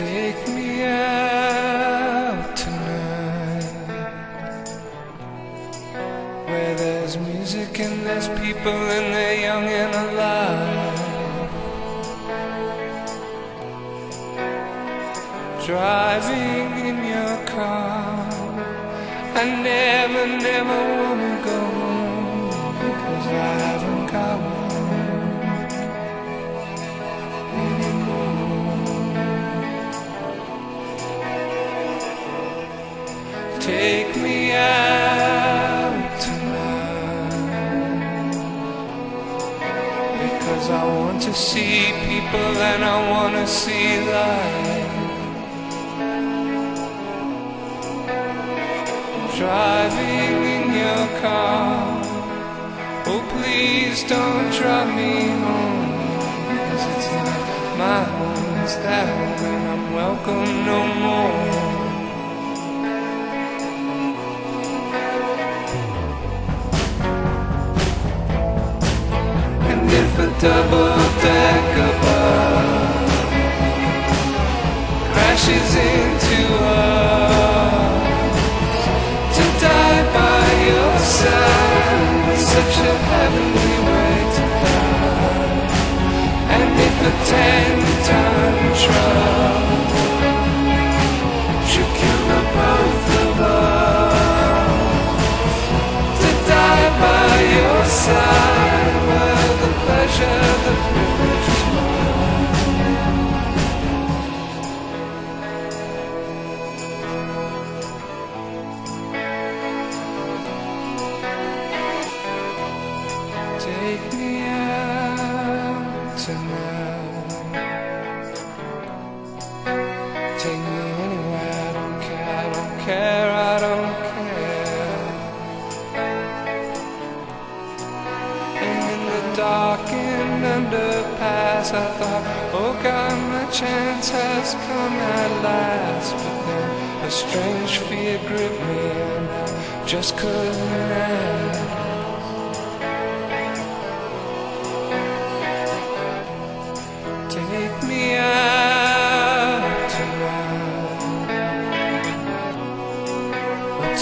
Take me out tonight. Where there's music and there's people and they're young and alive. Driving in your car I never, never wanna go home Because I I want to see people and I want to see life. Driving in your car. Oh please don't drive me home. Because it's not my home, it's that And Take me anywhere, I don't care, I don't care, I don't care. And in the darkened underpass, I thought, oh God, my chance has come at last. But then a strange fear gripped me, and I just couldn't ask.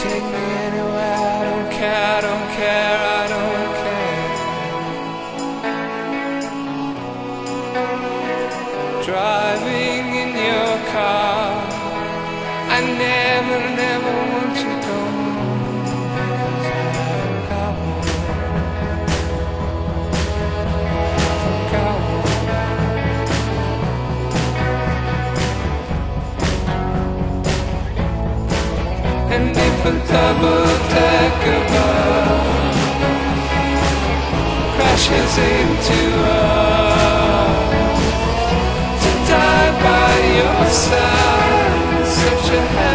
Take me anywhere. I don't care. I don't care. I don't care. Driving And if a double-decker bus crashes into us to die by your side, such a